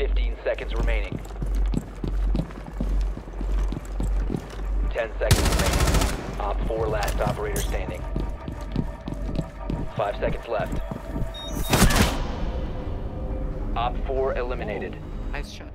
15 seconds remaining. 10 seconds remaining. Op 4 last operator standing. 5 seconds left. Op 4 eliminated. Nice shot.